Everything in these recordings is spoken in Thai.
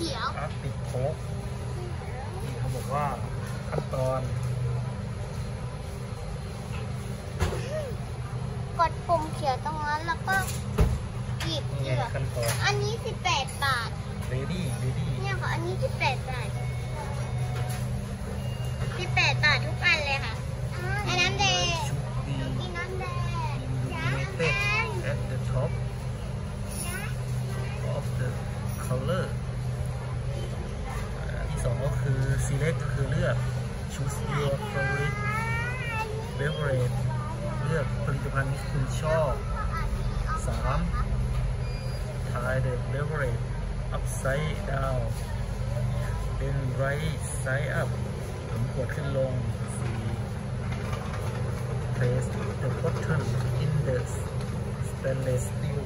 ขียวติดโค้กที่เขาบอกว่าขั้นตอน กดปุ่มเขียวตรงนั้นแล้วก็หยิบเขีไงยวขั้นตอนอันนี้ 18 บาท เลดี้เลดี้เนี่ยค่ะ อันนี้ 18 บาท 18 บาททุกอันเลยค่ะไน้ำแดงชุดดีกินน้ำแดงอินดูเต็ด at the top of the color select ก็คือเลือก choose your favorite beverage เลือกผลิตภัณฑ์ที่คุณชอบสาม try the beverage upside down then right side up หมุนขวดขึ้นลงสี่ place the bottle in the stainless steel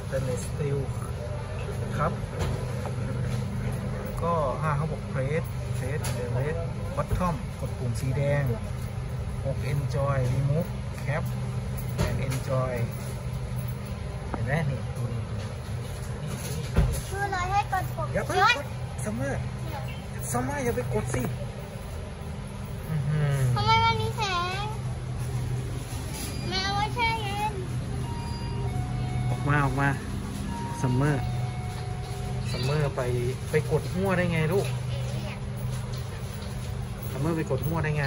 stainless steel ครับ ก็ห้าเขาบอก press press the red bottom กดปุ่มสีแดง6 enjoy remove cap and enjoy เห็นไหมนี่ดูนี่ดูนี่ชื่อเลยให้กดปุ่มอย่าไปย้กดซัมเมอร์ซัมเมอร์อย่าไปกดสิอื้อหือทำไมมันมีแสงแมวว่าแช่เย็นออกมาออกมาซัมเมอร์ซัมเมอร์ไปไปกดมั่วได้ไงลูกซัม เมอร์ไปกดมั่วได้ไง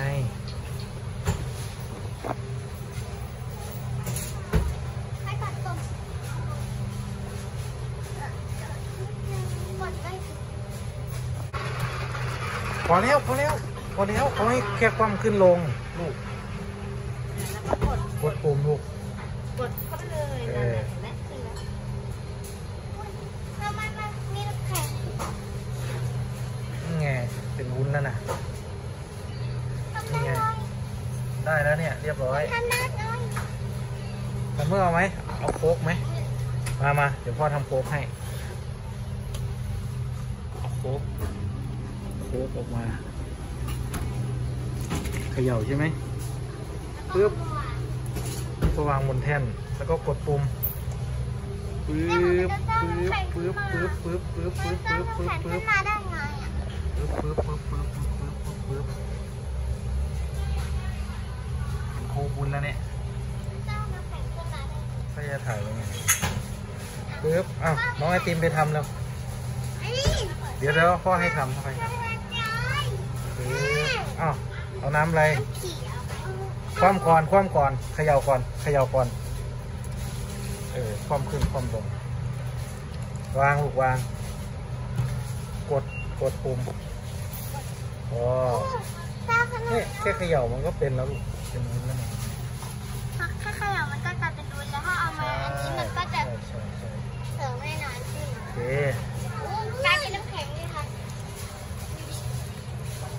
ให้กดปุ่มกดไว้พอแล้วพอแล้วพอแล้วเขาให้แค่ความขึ้นลง ลูกแล้วก็กดกดปุ่มลูก กดเข้าไปเลย เออ เห็นไหมขึ้นแล้วทำไมมันมีน้ำแข็ง นี่ไงเป็นวุ้นแล้วนะ ทำได้ไหม ได้แล้วเนี่ย เรียบร้อยทำได้ไหมซัมเมอร์เอาไหมเอาโค้กไหมมามาเดี๋ยวพ่อทำโค้กให้เอาโค้กโค้กออกมาเขย่าใช่ไหมปึ๊บก็วางบนแท่นแล้วก็กดปุ่มปึ๊บปึ๊บปึ๊บปึ๊บปึ๊บปึ๊บมันปึ๊บสร้างปึ๊บน้ำแข็งปึ๊ขึ้บนมาได้ไงอะปึ๊บปึ๊บปึ๊บปึ๊บปึ๊บปึ๊บปึ๊บเป็น คบุญแล้วเนี่ยสร้างน้ำแข็งขึ้นมาได้ไงก็จะถ่ายไว้ไงปึ๊บอ้าวน้องไอติมไปทำแล้วอันนี้เดี๋ยวแล้วพ่อให้ทำเข้าไปกระดาษยายปึ๊บอ้าวเอาน้ำอะไรน้ำเขียวคว่ำก่อนคว่ำก่อนเขย่าก่อนเขย่าก่อนเออคว่ำขึ้นคว่ำลงวางลูกวาง กดกดปุ่มอ๋อสร้างขนาเนี่ดยแค่เขย่ามันก็เป็นแล้วลูกเป็นวุ้นแล้วเนี่ย เคกลายเป็นน้ำแข็งเลยค่ะ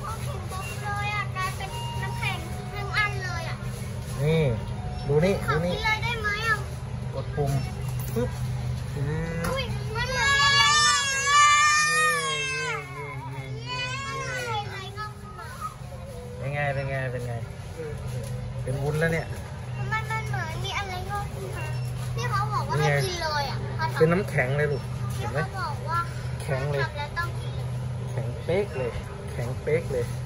น้ำแข็งปุ๊บเลยอะกลายเป็นน้ำแข็งทั้งอันเลยอะนี่ ดูนี่ขดูนี่กินเลยได้ไหมอะกดปุ่มปึ๊บปึ๊บอุ้ยมันเหมือนอะไรเป็นไง เป็นไง เป็นไง เป็นวุ้นแล้วเนี่ย มันมันเหมือนมีอะไรงอกขึ้นมาที่เขาบอกว่าให้กินเลยอะเขาทำ เป็นน้ำแข็งเลยลูก เห็นไหมเขาบอกว่าแข็งเลยทำแล้วต้องกินแข็งเป๊กเลย แข็งเป๊กเลยอ